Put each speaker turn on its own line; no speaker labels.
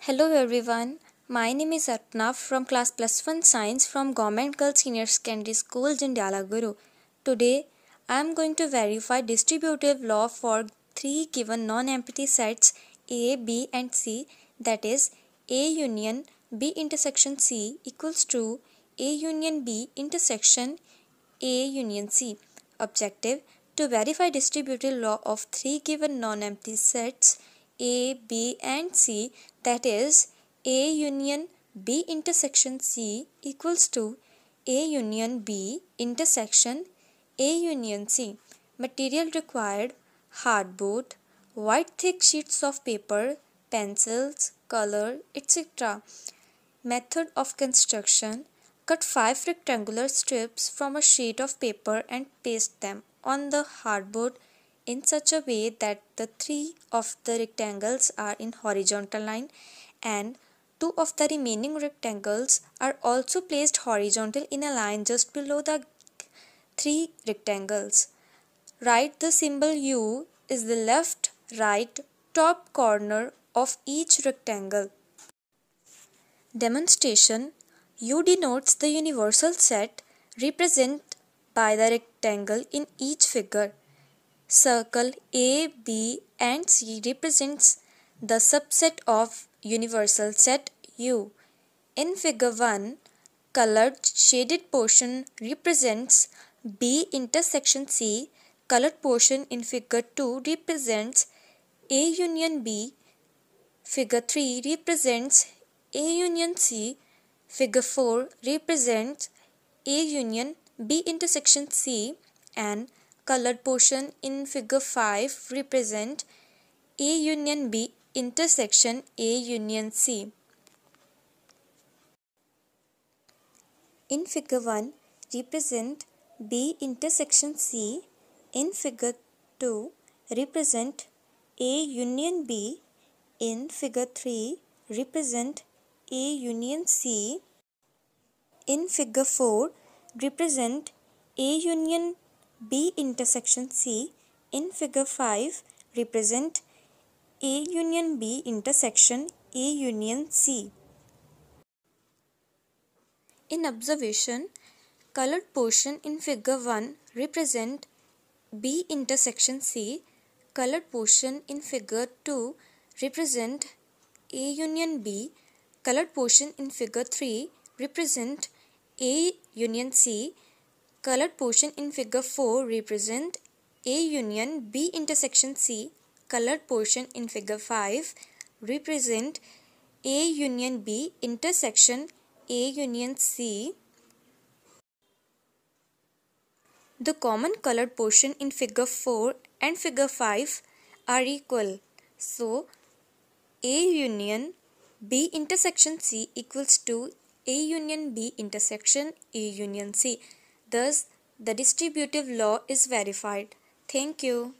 Hello everyone, my name is Arpna from class plus 1 science from Government Girls Senior Secondary School Jandiala Guru. Today I am going to verify distributive law for three given non-empty sets A, B and C that is A union B intersection C equals to A union B intersection A union C. Objective to verify distributive law of three given non-empty sets A, B and C that is A union B intersection C equals to A union B intersection A union C. Material required hardboard, white thick sheets of paper, pencils, color, etc. Method of construction Cut 5 rectangular strips from a sheet of paper and paste them on the hardboard in such a way that the three of the rectangles are in horizontal line and two of the remaining rectangles are also placed horizontal in a line just below the three rectangles. Write the symbol U is the left, right, top corner of each rectangle. Demonstration U denotes the universal set represented by the rectangle in each figure. Circle A, B and C represents the subset of universal set U. In figure 1, colored shaded portion represents B intersection C. Colored portion in figure 2 represents A union B. Figure 3 represents A union C. Figure 4 represents A union B intersection C and colored portion in figure 5 represent A union B intersection A union C. In figure 1 represent B intersection C. In figure 2 represent A union B. In figure 3 represent A union C. In figure 4 represent A union B intersection C in figure 5 represent A union B intersection A union C. In observation, colored portion in figure 1 represent B intersection C, colored portion in figure 2 represent A union B, colored portion in figure 3 represent A union C, Colored portion in figure 4 represent A union B intersection C. Colored portion in figure 5 represent A union B intersection A union C. The common colored portion in figure 4 and figure 5 are equal. So, A union B intersection C equals to A union B intersection A union C. Thus, the distributive law is verified. Thank you.